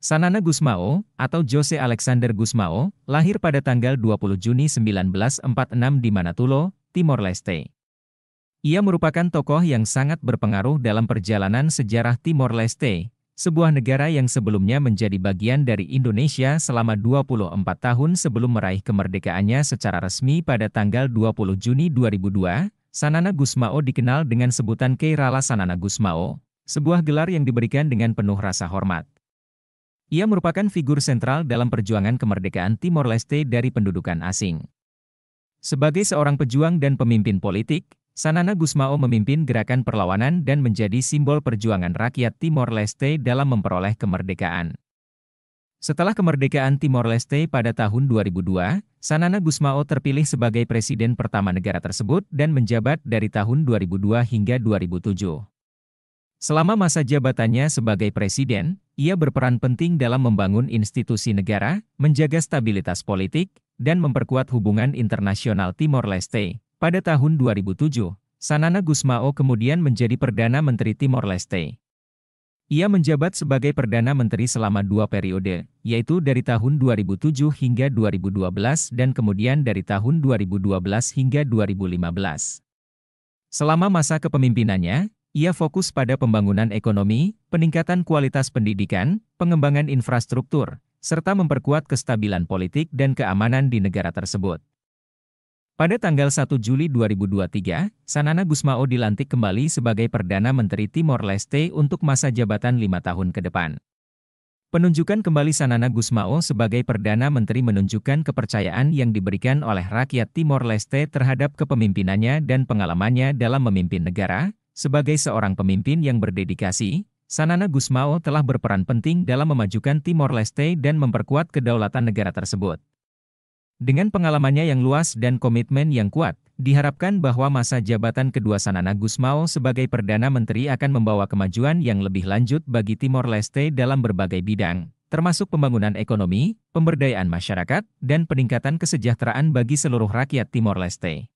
Sanana Gusmao, atau Jose Alexander Gusmao, lahir pada tanggal 20 Juni 1946 di Manatulo, Timor Leste. Ia merupakan tokoh yang sangat berpengaruh dalam perjalanan sejarah Timor Leste, sebuah negara yang sebelumnya menjadi bagian dari Indonesia selama 24 tahun sebelum meraih kemerdekaannya secara resmi pada tanggal 20 Juni 2002, Sanana Gusmao dikenal dengan sebutan Keirala Sanana Gusmao, sebuah gelar yang diberikan dengan penuh rasa hormat. Ia merupakan figur sentral dalam perjuangan kemerdekaan Timor Leste dari pendudukan asing. Sebagai seorang pejuang dan pemimpin politik, Sanana Gusmao memimpin gerakan perlawanan dan menjadi simbol perjuangan rakyat Timor Leste dalam memperoleh kemerdekaan. Setelah kemerdekaan Timor Leste pada tahun 2002, Sanana Gusmao terpilih sebagai presiden pertama negara tersebut dan menjabat dari tahun 2002 hingga 2007. Selama masa jabatannya sebagai presiden, ia berperan penting dalam membangun institusi negara, menjaga stabilitas politik, dan memperkuat hubungan internasional Timor Leste. Pada tahun 2007, Sanana Gusmao kemudian menjadi Perdana Menteri Timor Leste. Ia menjabat sebagai Perdana Menteri selama dua periode, yaitu dari tahun 2007 hingga 2012 dan kemudian dari tahun 2012 hingga 2015. Selama masa kepemimpinannya, ia fokus pada pembangunan ekonomi, peningkatan kualitas pendidikan, pengembangan infrastruktur, serta memperkuat kestabilan politik dan keamanan di negara tersebut. Pada tanggal 1 Juli 2023, Sanana Gusmao dilantik kembali sebagai Perdana Menteri Timor Leste untuk masa jabatan lima tahun ke depan. Penunjukan kembali Sanana Gusmao sebagai Perdana Menteri menunjukkan kepercayaan yang diberikan oleh rakyat Timor Leste terhadap kepemimpinannya dan pengalamannya dalam memimpin negara, sebagai seorang pemimpin yang berdedikasi, Sanana Gusmao telah berperan penting dalam memajukan Timor Leste dan memperkuat kedaulatan negara tersebut. Dengan pengalamannya yang luas dan komitmen yang kuat, diharapkan bahwa masa jabatan kedua Sanana Gusmao sebagai Perdana Menteri akan membawa kemajuan yang lebih lanjut bagi Timor Leste dalam berbagai bidang, termasuk pembangunan ekonomi, pemberdayaan masyarakat, dan peningkatan kesejahteraan bagi seluruh rakyat Timor Leste.